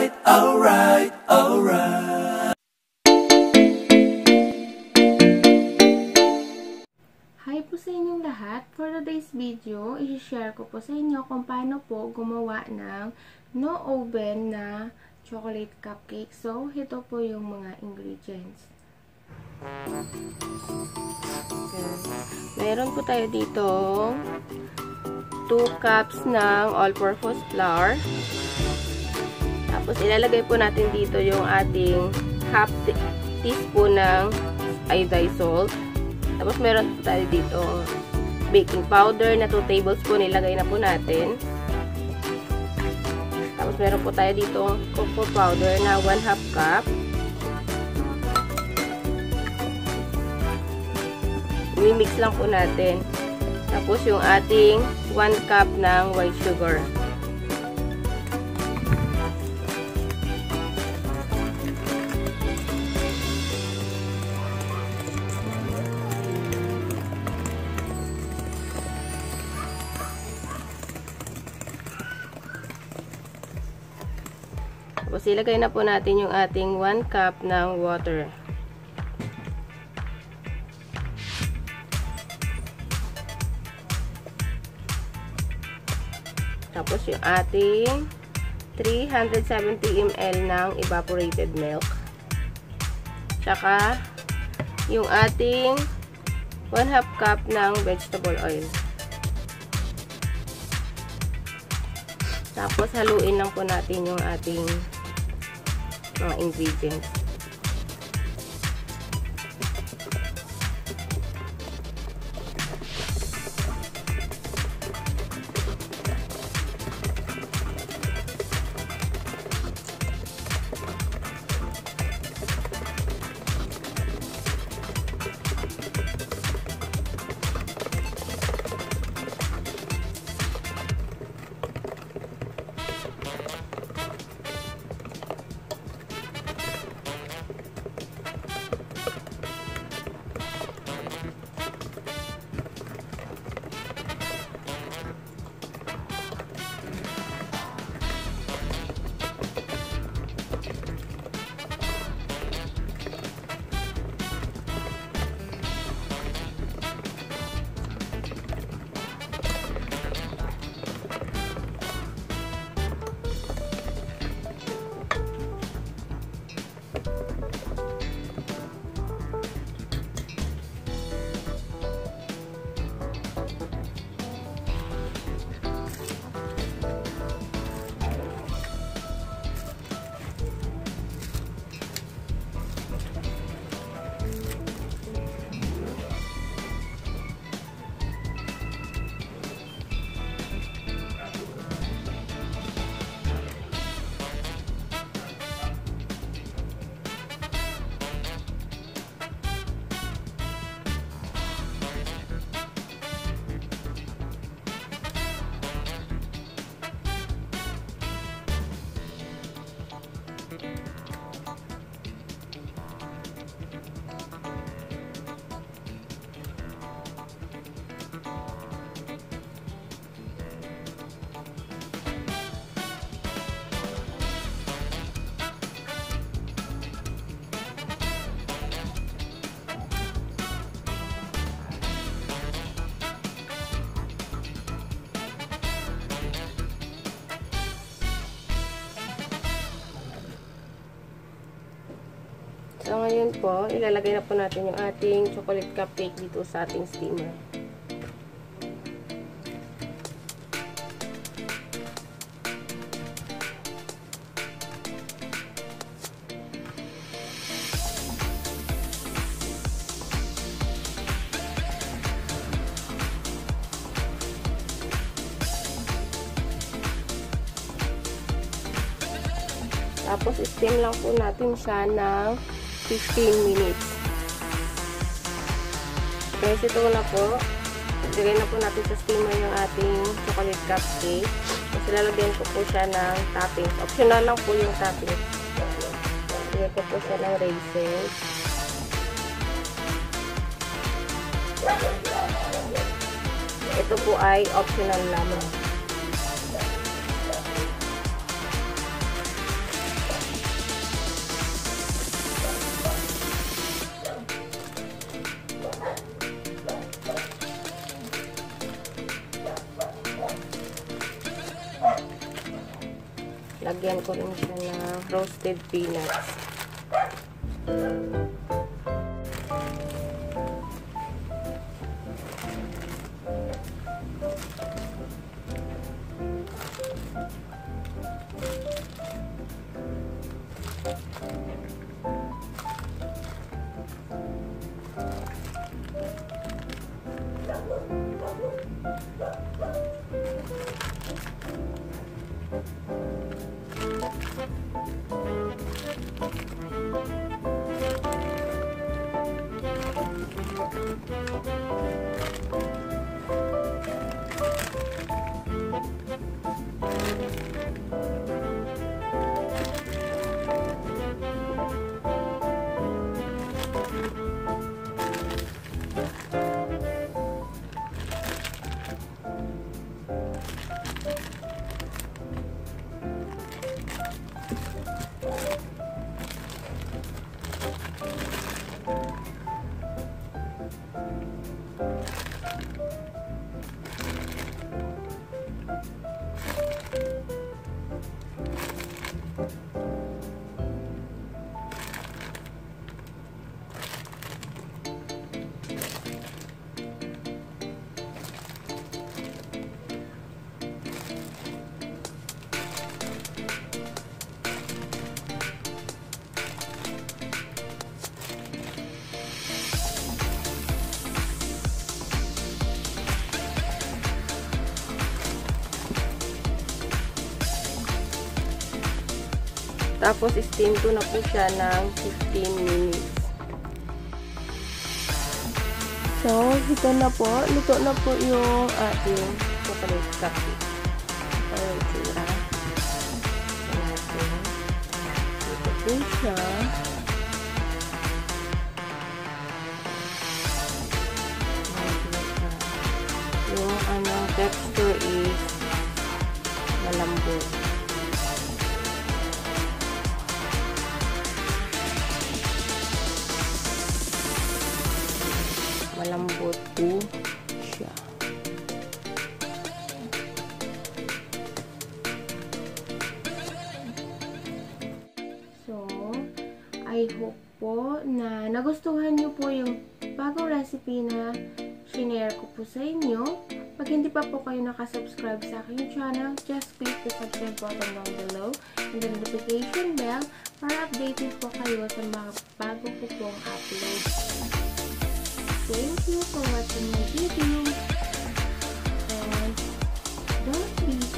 alright, alright, alright. Hi po sa inyong lahat. For today's video, i-share ko po sa inyo kung paano po gumawa ng no oven na chocolate cupcake. So, ito po yung mga ingredients. Meron po tayo dito 2 cups ng all-purpose flour. Tapos, ilalagay po natin dito yung ating half teaspoon ng iodized salt. Tapos, meron po tayo dito baking powder na 2 tablespoon. Ilagay na po natin. Tapos, meron po tayo dito cocoa powder na 1 half cup. I-mix lang po natin. Tapos yung ating 1 cup ng white sugar. Tapos ilagay na po natin yung ating 1 cup ng water. Tapos yung ating 370 ml ng evaporated milk. Tsaka yung ating 1 half cup ng vegetable oil. Tapos haluin lang po natin yung ating mga ingredients. So, ngayon po, ilalagay na po natin yung ating chocolate cupcake dito sa ating steamer. Tapos, steam lang po natin siya ng 15 minutes. Guys, ito na po. Lagay na po natin sa steamer yung ating chocolate cupcake. Tapos, lalagyan ko po siya ng toppings. Optional lang po yung toppings. Lagyan ko po siya ng raisins. Ito po ay optional lamang. Lagyan ko rin siya ng roasted peanuts. thank you Tapos, steam ko na po siya ng 15 minutes. So, ito na po. Luto na po yung ating chocolate cupcake. Yung itsura. Ito po siya. Yung ano, texture is malambot I hope po na nagustuhan nyo po yung bagong recipe na shinare ko po sa inyo. Pag hindi pa po kayo nakasubscribe sa aking channel, just click the subscribe button down below and the notification bell para updated po kayo sa mga bago ko pong upload. Thank you for watching my video and don't be